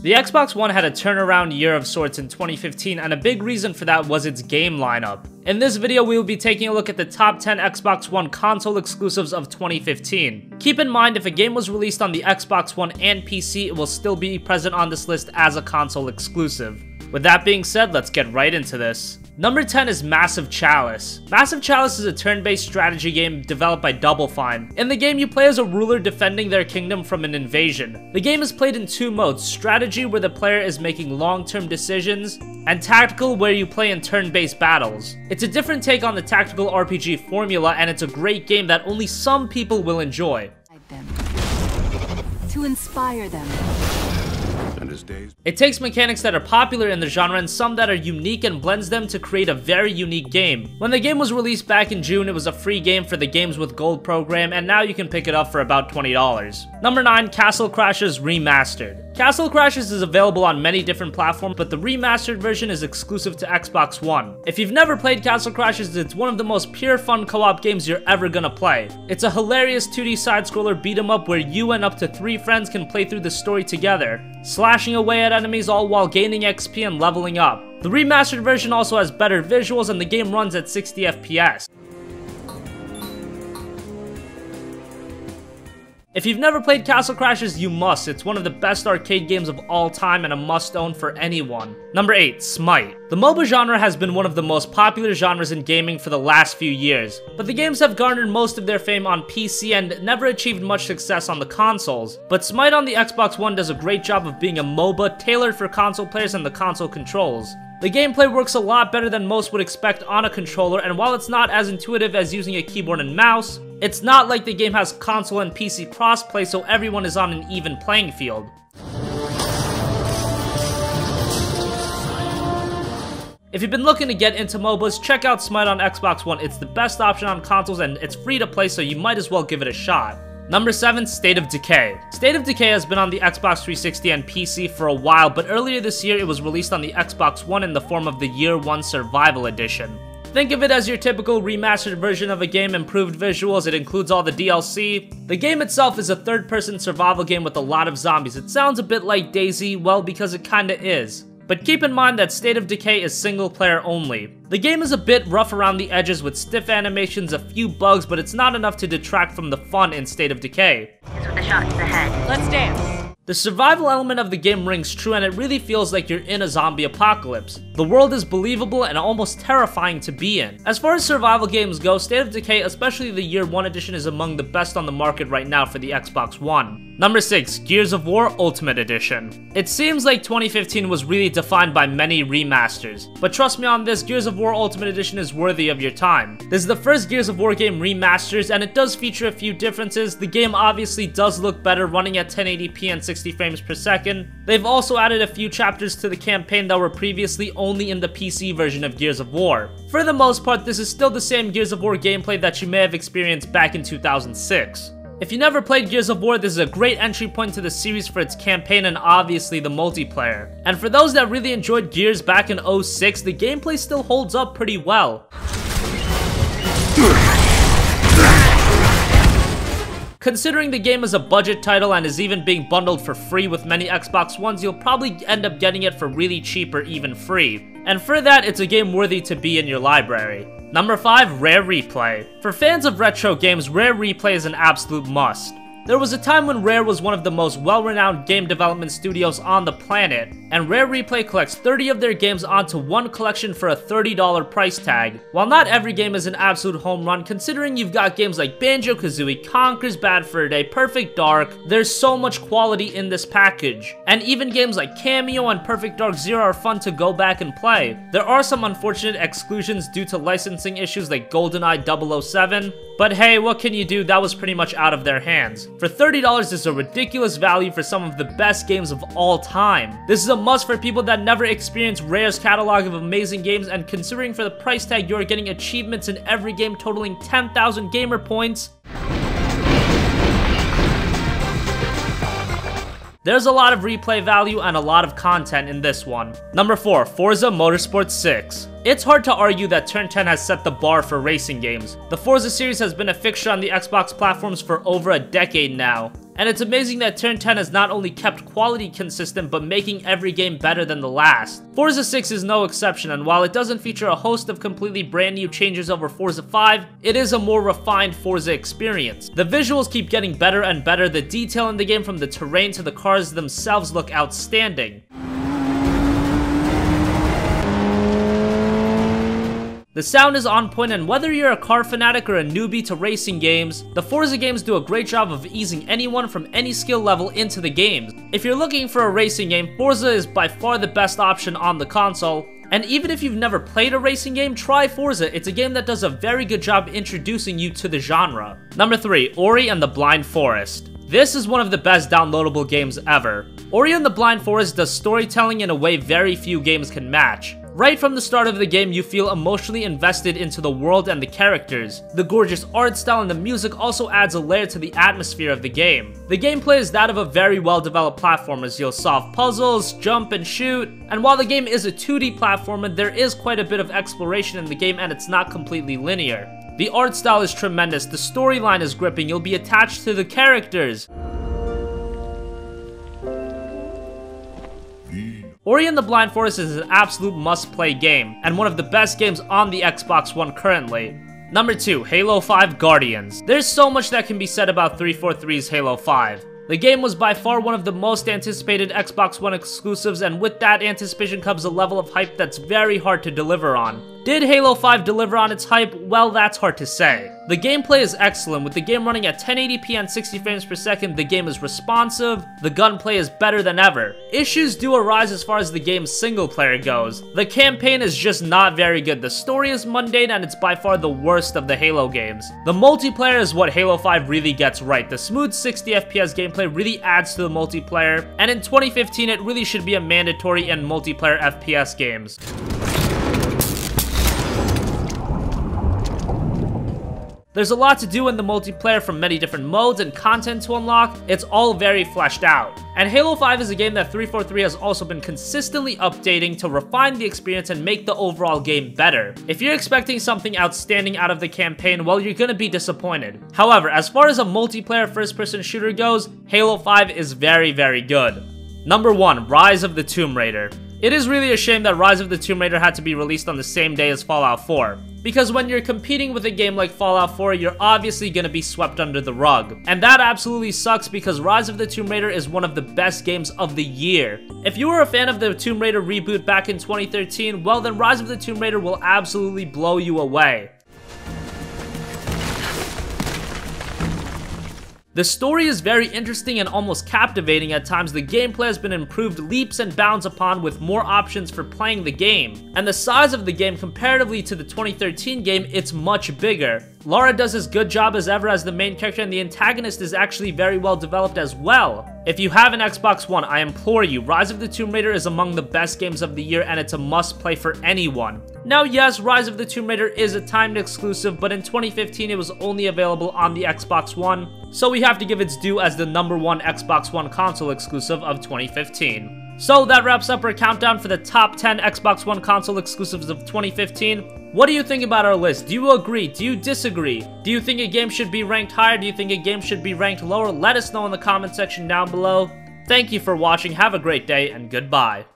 The Xbox One had a turnaround year of sorts in 2015 and a big reason for that was its game lineup. In this video, we will be taking a look at the top 10 Xbox One console exclusives of 2015. Keep in mind, if a game was released on the Xbox One and PC, it will still be present on this list as a console exclusive. With that being said, let's get right into this. Number 10 is Massive Chalice. Massive Chalice is a turn-based strategy game developed by Double Fine. In the game, you play as a ruler defending their kingdom from an invasion. The game is played in two modes, strategy where the player is making long-term decisions, and tactical where you play in turn-based battles. It's a different take on the tactical RPG formula and it's a great game that only some people will enjoy. To inspire them his days. It takes mechanics that are popular in the genre and some that are unique and blends them to create a very unique game. When the game was released back in June, it was a free game for the Games with Gold program, and now you can pick it up for about $20. Number 9, Castle Crashers Remastered. Castle Crashers is available on many different platforms, but the remastered version is exclusive to Xbox One. If you've never played Castle Crashers, it's one of the most pure fun co-op games you're ever gonna play. It's a hilarious 2D side-scroller beat 'em up where you and up to three friends can play through the story together, slashing away at enemies all while gaining XP and leveling up. The remastered version also has better visuals and the game runs at 60 FPS. If you've never played Castle Crashers, you must. It's one of the best arcade games of all time and a must-own for anyone. Number 8. Smite. The MOBA genre has been one of the most popular genres in gaming for the last few years, but the games have garnered most of their fame on PC and never achieved much success on the consoles. But Smite on the Xbox One does a great job of being a MOBA tailored for console players and the console controls. The gameplay works a lot better than most would expect on a controller, and while it's not as intuitive as using a keyboard and mouse, it's not like the game has console and PC crossplay so everyone is on an even playing field. If you've been looking to get into MOBAs, check out Smite on Xbox One. It's the best option on consoles and it's free to play so you might as well give it a shot. Number 7, State of Decay. State of Decay has been on the Xbox 360 and PC for a while, but earlier this year it was released on the Xbox One in the form of the Year 1 Survival Edition. Think of it as your typical remastered version of a game, improved visuals, it includes all the DLC. The game itself is a third-person survival game with a lot of zombies. It sounds a bit like DayZ, well because it kinda is. But keep in mind that State of Decay is single player only. The game is a bit rough around the edges with stiff animations, a few bugs, but it's not enough to detract from the fun in State of Decay. with the shots ahead. Let's dance. The survival element of the game rings true and it really feels like you're in a zombie apocalypse. The world is believable and almost terrifying to be in. As far as survival games go, State of Decay, especially the Year 1 edition, is among the best on the market right now for the Xbox One. Number 6. Gears of War Ultimate Edition. It seems like 2015 was really defined by many remasters, but trust me on this, Gears of War Ultimate Edition is worthy of your time. This is the first Gears of War game remasters, and it does feature a few differences. The game obviously does look better running at 1080p and 60 frames per second. They've also added a few chapters to the campaign that were previously only in the PC version of Gears of War. For the most part, this is still the same Gears of War gameplay that you may have experienced back in 2006. If you never played Gears of War, this is a great entry point to the series for its campaign and obviously the multiplayer. And for those that really enjoyed Gears back in 06, the gameplay still holds up pretty well. Considering the game is a budget title and is even being bundled for free with many Xbox Ones, you'll probably end up getting it for really cheap or even free. And for that, it's a game worthy to be in your library. Number 5, Rare Replay. For fans of retro games, Rare Replay is an absolute must. There was a time when Rare was one of the most well-renowned game development studios on the planet, and Rare Replay collects 30 of their games onto one collection for a $30 price tag. While not every game is an absolute home run, considering you've got games like Banjo-Kazooie, Conker's Bad Fur Day, Perfect Dark, there's so much quality in this package. And even games like Kameo and Perfect Dark Zero are fun to go back and play. There are some unfortunate exclusions due to licensing issues like GoldenEye 007, but hey, what can you do? That was pretty much out of their hands. For $30, this is a ridiculous value for some of the best games of all time. This is a must for people that never experienced Rare's catalog of amazing games, and considering for the price tag, you are getting achievements in every game totaling 10,000 gamer points, There's a lot of replay value and a lot of content in this one. Number 4, Forza Motorsport 6. It's hard to argue that Turn 10 has set the bar for racing games. The Forza series has been a fixture on the Xbox platforms for over a decade now, And it's amazing that Turn 10 has not only kept quality consistent, but making every game better than the last. Forza 6 is no exception, and while it doesn't feature a host of completely brand new changes over Forza 5, it is a more refined Forza experience. The visuals keep getting better and better, the detail in the game from the terrain to the cars themselves look outstanding. The sound is on point and whether you're a car fanatic or a newbie to racing games, the Forza games do a great job of easing anyone from any skill level into the games. If you're looking for a racing game, Forza is by far the best option on the console, and even if you've never played a racing game, try Forza. It's a game that does a very good job introducing you to the genre. Number 3, Ori and the Blind Forest. This is one of the best downloadable games ever. Ori and the Blind Forest does storytelling in a way very few games can match. Right from the start of the game, you feel emotionally invested into the world and the characters. The gorgeous art style and the music also adds a layer to the atmosphere of the game. The gameplay is that of a very well developed platformer as you'll solve puzzles, jump and shoot, and while the game is a 2D platformer, there is quite a bit of exploration in the game and it's not completely linear. The art style is tremendous, the storyline is gripping, you'll be attached to the characters. Ori and the Blind Forest is an absolute must-play game, and one of the best games on the Xbox One currently. Number 2, Halo 5 Guardians. There's so much that can be said about 343's Halo 5. The game was by far one of the most anticipated Xbox One exclusives, and with that anticipation comes a level of hype that's very hard to deliver on. Did Halo 5 deliver on its hype? Well, that's hard to say. The gameplay is excellent, with the game running at 1080p and 60 frames per second, the game is responsive, the gunplay is better than ever. Issues do arise as far as the game's single player goes. The campaign is just not very good, the story is mundane and it's by far the worst of the Halo games. The multiplayer is what Halo 5 really gets right, the smooth 60 FPS gameplay really adds to the multiplayer, and in 2015 it really should be a mandatory in multiplayer FPS games. There's a lot to do in the multiplayer from many different modes and content to unlock, it's all very fleshed out. And Halo 5 is a game that 343 has also been consistently updating to refine the experience and make the overall game better. If you're expecting something outstanding out of the campaign, well you're gonna be disappointed. However, as far as a multiplayer first person shooter goes, Halo 5 is very very good. Number 1, Rise of the Tomb Raider. It is really a shame that Rise of the Tomb Raider had to be released on the same day as Fallout 4. Because when you're competing with a game like Fallout 4, you're obviously gonna be swept under the rug. And that absolutely sucks because Rise of the Tomb Raider is one of the best games of the year. If you were a fan of the Tomb Raider reboot back in 2013, well then Rise of the Tomb Raider will absolutely blow you away. The story is very interesting and almost captivating at times. The gameplay has been improved leaps and bounds upon with more options for playing the game. And the size of the game comparatively to the 2013 game, it's much bigger. Lara does as good job as ever as the main character and the antagonist is actually very well developed as well. If you have an Xbox One, I implore you, Rise of the Tomb Raider is among the best games of the year and it's a must play for anyone. Now yes, Rise of the Tomb Raider is a timed exclusive, but in 2015 it was only available on the Xbox One, so we have to give its due as the number one Xbox One console exclusive of 2015. So that wraps up our countdown for the top 10 Xbox One console exclusives of 2015. What do you think about our list? Do you agree? Do you disagree? Do you think a game should be ranked higher? Do you think a game should be ranked lower? Let us know in the comment section down below. Thank you for watching, have a great day, and goodbye.